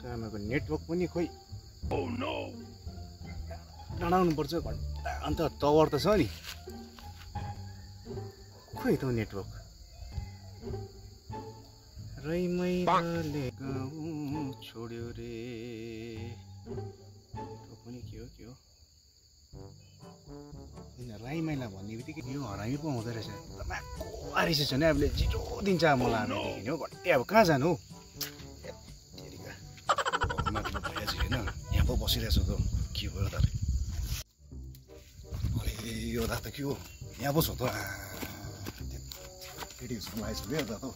कामाको network पनि खोइ। डढाउनुपर्छ घन्टा। अन्त टावर त छ नि। खोइ त नेटवर्क। रैमैले गाउँ छोड्यो रे। नेटवर्क पनि के हो के हो? होइन राईमाइला भन्ने बित्तिकै यो हरामी पो हुँदो रहेछ। आरिस छ नि अब जिरो दिन्छ मलाई घन्टे अब कहाँ जानु? हौ यहाँ पो बसिरहेछ त के भयो त अरे यो दा त के हो यहाँ छ त आ, केटी जस्तो लागेको छ क्या दा त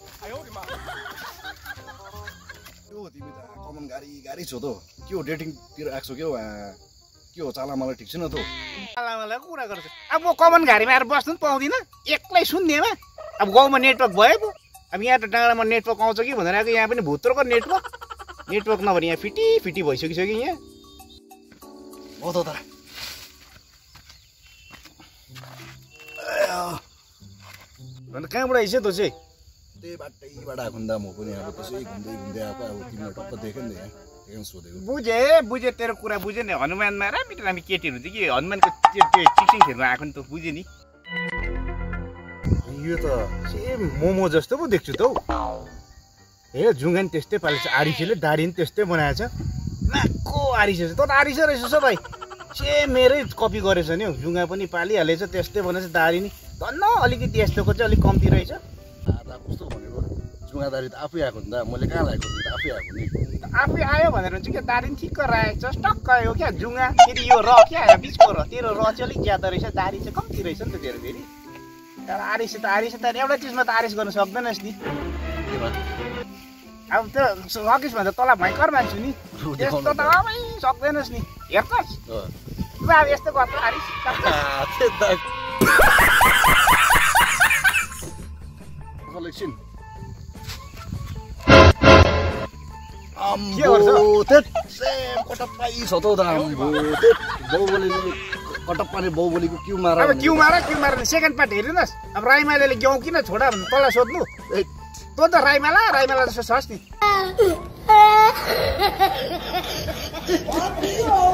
के हो तिमी त कमन गाडी गाडी छ त के हो डेटिङतिर आएको छौ के आ, के हो चालामाला ठिक छैन त हौ? मलाई कुरा गर्छ अब म कमान घारीमा आएर बस्नु पनि पाउँदिनँ एक्लै सुन्नेमा अब गाउँमा नेटवर्क भयो पो अब यहाँ त डाँडामा नेटवर्क आउँछ कि भनेर आएको यहाँ पनि भुत्रोको नेटवर्क नेटवर्क नभएर यहाँ फिटी फिटी भइसकिसक्यो यहाँ त दा अन्त कहाँबाट आइस त चाहिँ त्यही बाटैबाट आएको नि दा म पनि अब त्यसै घुम्दै घुम्दै आएको अब तिमीलाई टक्क देखेँ नि त यहाँ त्यही कारण सोधेको बुझेँ बुझेँ तेरो कुरा बुझेँ नि हनुमानमा रामी रामी केटीहरू थियो कि हनुमानको त्यो त्यो चिक्सिङ आएको नि त बुझेँ नि यो त सेम मोमो जस्तो पो देख्छु त हौ हे जुङ्गा नि त्यस्तै पालेको छ आरिसेले दाढी नि त्यस्तै बनाएको नाकको आरिसे छ त आरिसे रहेछ भाइ। सेम मेरै कपी गरेछ नि हौ। जुङ्गा पनि पालिहालेछ त्यस्तै बनाएछ दाढी नि। धन्न अलिकति यस्तोको चाहिँ अलिक कम्ती रहेछ। कस्तो भनेको? जुगादारी त आफै आएको नि त मैले कहाँ लागेको आफै आएको नि। आफै आयो भनेर चाहिँ क्या नि ठिक्क राखेको छ। टक्क हो क्या जुङ्गा। फेरि यो र क्या बिचको र। तेरो र चाहिँ अलिक ज्यादा रहेछ। दाढी चाहिँ कम्ती रहेछ नि त तेरो फेरि। तर आरिस त आरिस त एउटा चिजमा त आरिस गर्न सक्दैनस् नि। के? अब त्यो सकिस् भने त तँलाई भयङ्कर मान्छु नि। यस्तो त अबै सक्दैनस् नि। हेर्नुहोस् अँ। ल अब यस्तो गर्छ आरिस। त। कलेक्सन के गर्छ? त कटप्पाले बाहुबलीको क्यु मार अब क्यु मार क्यु मार सेकेन्ड पार्ट हेरिनुहोस् अब राईमाले ग्याउ किन छोडा भने तँलाई सोध्नु। ए, तँ त राईमाला राईमाला जस्तो छस् नि